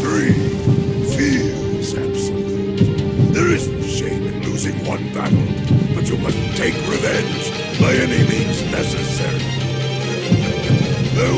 Three feels absolute. There is shame in losing one battle, but you must take revenge by any means necessary. There